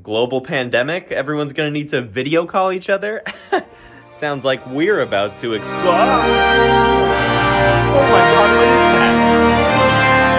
Global pandemic? Everyone's gonna need to video call each other? Sounds like we're about to explode.